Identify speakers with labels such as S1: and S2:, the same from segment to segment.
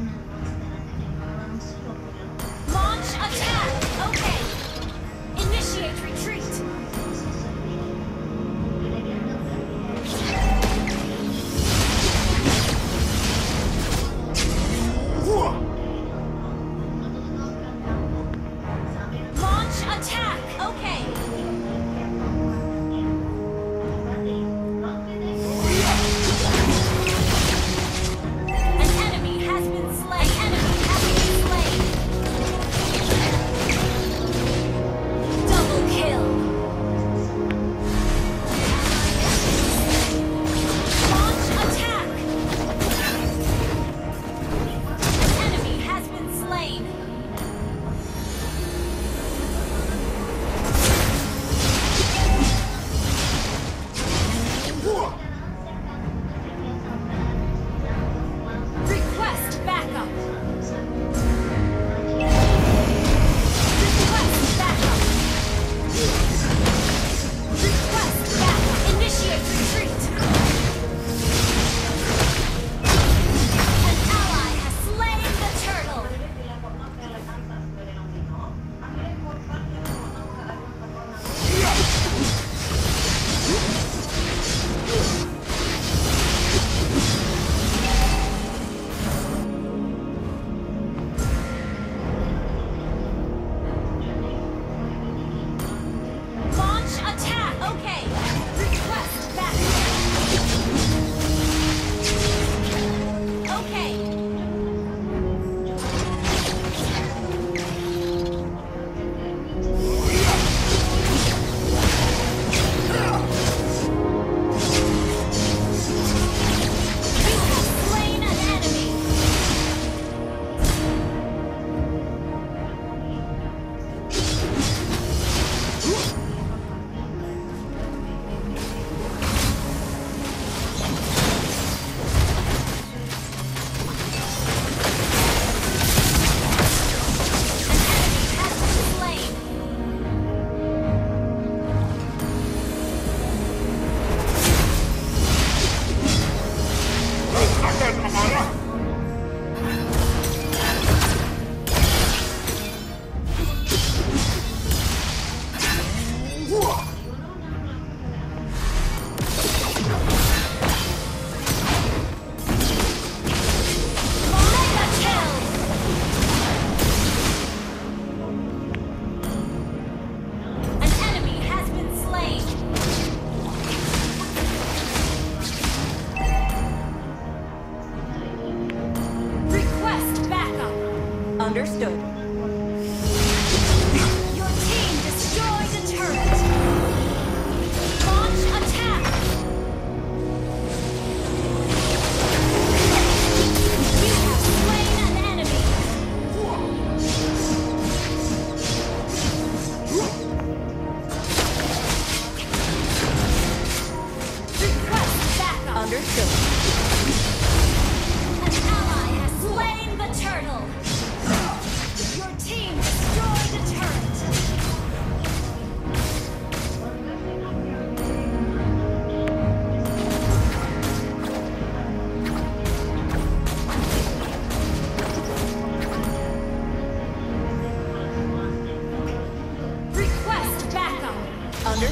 S1: あ。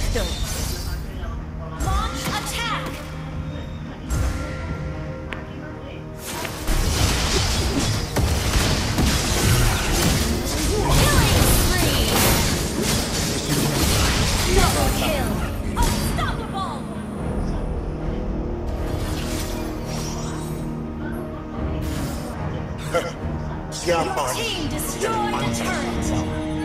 S1: Launch attack! Killing spree! Kill! Unstoppable! Your team destroyed turret!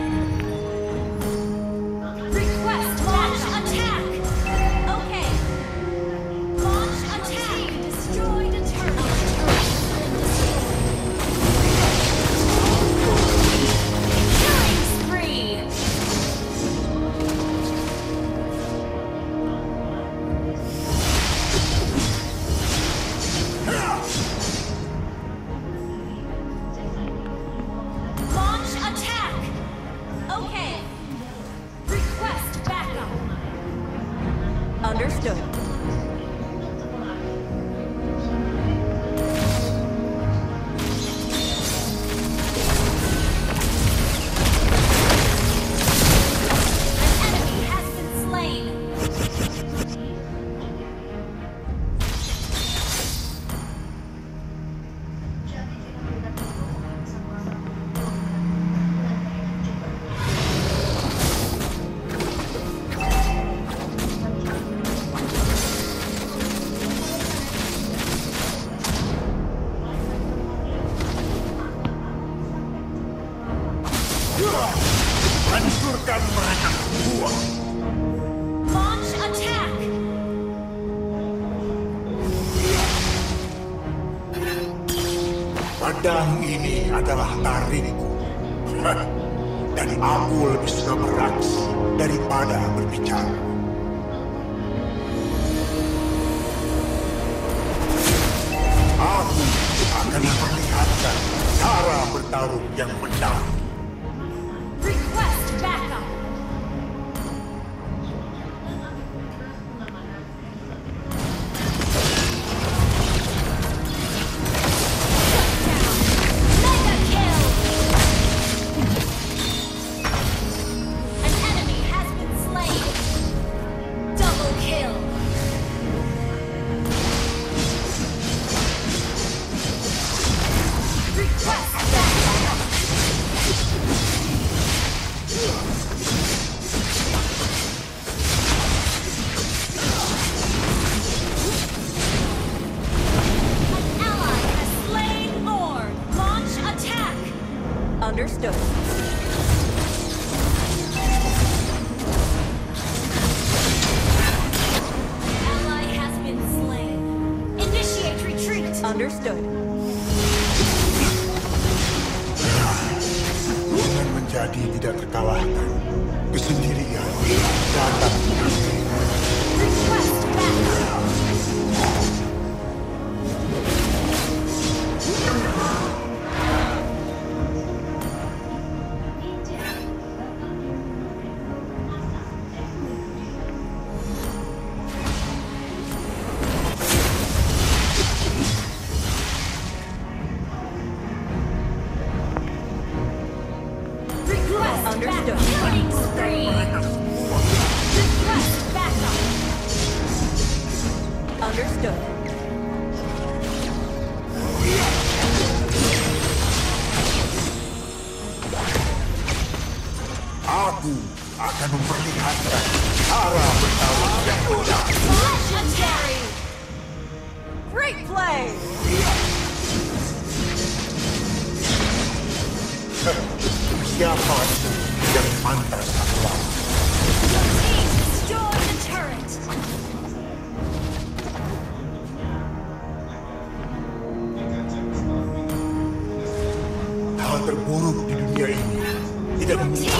S2: akan mereka Pedang ini adalah tarikku. Dan aku lebih suka beraksi daripada berbicara. Aku akan memperlihatkan cara bertarung yang benar. tidak terkalahkan. Kesendirian datang aku akan memperlihatkan cara bertarung yang.
S1: Legendary!
S3: Great play!
S2: Siapa itu yang pantas aku?
S1: Destroy the turret!
S2: Hal terburuk di dunia ini tidak memiliki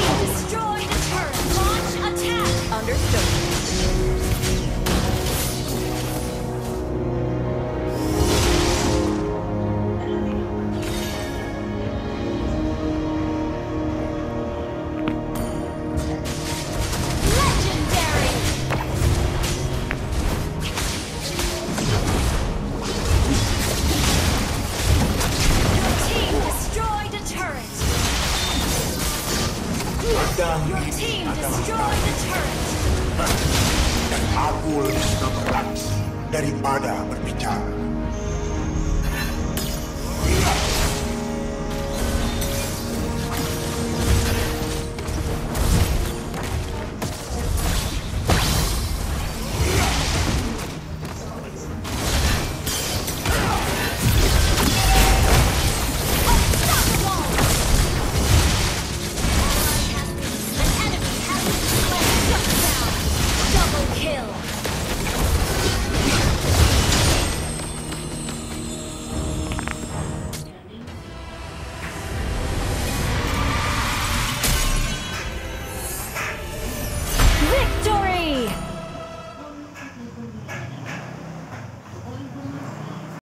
S2: Let me die.